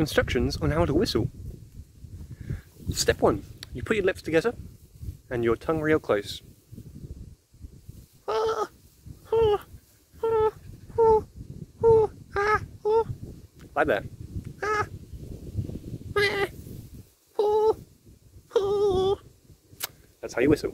instructions on how to whistle. Step one, you put your lips together and your tongue real close. Like that. That's how you whistle.